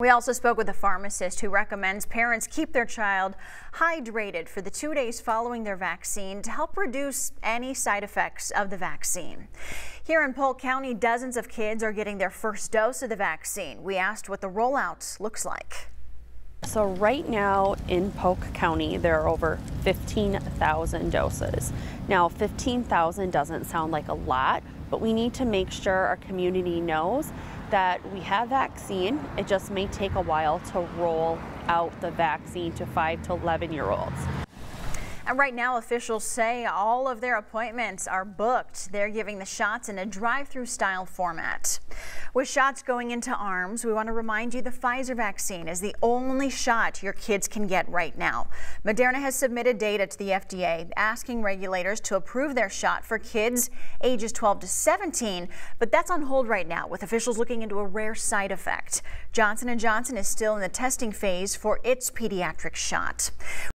We also spoke with a pharmacist who recommends parents keep their child hydrated for the two days following their vaccine to help reduce any side effects of the vaccine. Here in Polk County, dozens of kids are getting their first dose of the vaccine. We asked what the rollout looks like. So right now in Polk County, there are over 15,000 doses. Now 15,000 doesn't sound like a lot, but we need to make sure our community knows that we have vaccine. It just may take a while to roll out the vaccine to 5 to 11 year olds. And right now, officials say all of their appointments are booked. They're giving the shots in a drive-through style format. With shots going into arms, we want to remind you the Pfizer vaccine is the only shot your kids can get right now. Moderna has submitted data to the FDA asking regulators to approve their shot for kids ages 12 to 17, but that's on hold right now with officials looking into a rare side effect. Johnson & Johnson is still in the testing phase for its pediatric shot.